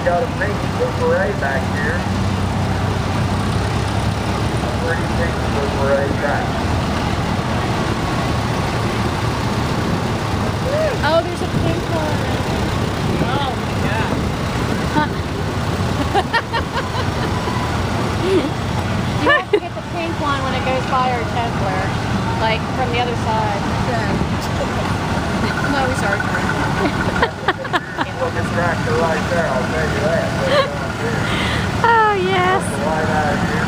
He's got a pink Super A back here. A pretty pink Super A back. Oh, there's a pink one. Oh, yeah. You have to get the pink one when it goes by our Tesla, like from the other side. No, we sorry for Looking tractor right there, I'll tell you that. Here. Uh, oh, yes. The light out here.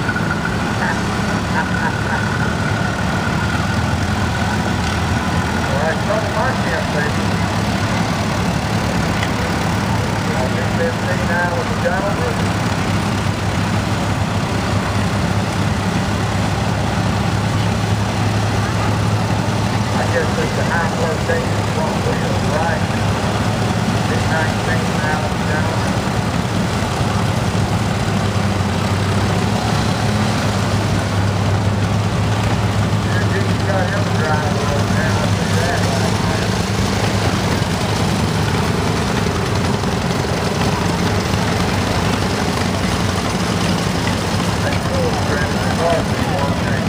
All right, come mark him, baby. I'll be 15 now with the gentleman. I guess it's the high flotation front wheels, right? Big 19 now with the gentleman. You've got him driving a little now, I see that. That's cool, Brandon. That's awesome. One thing.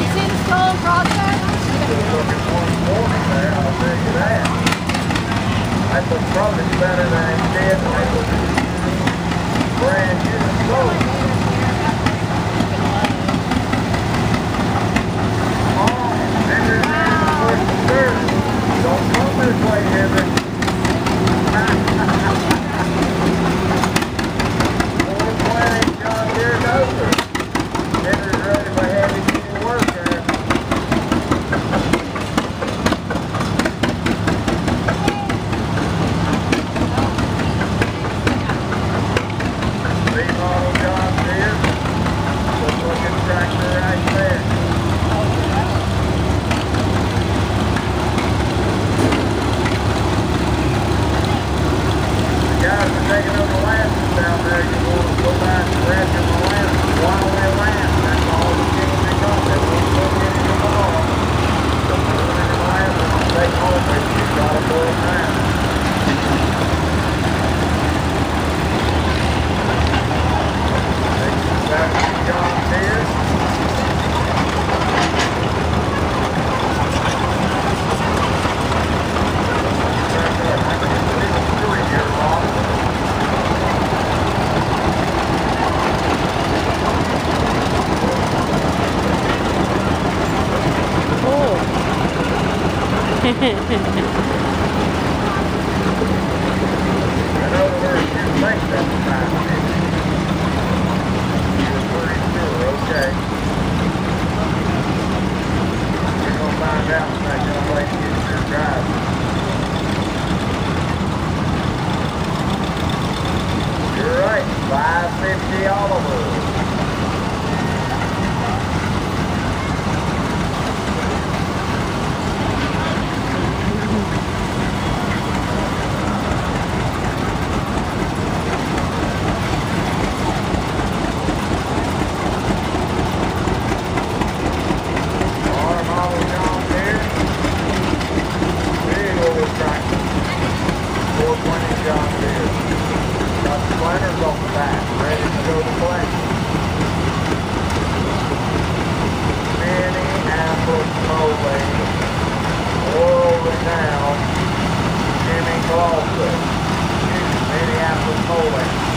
You see the skull process? Good looking 140 there, I'll tell you that. That looks probably better than it did when it was brand new 嘿嘿嘿。Got the ready to go to plant. Minneapolis Clausen. Minneapolis Moline.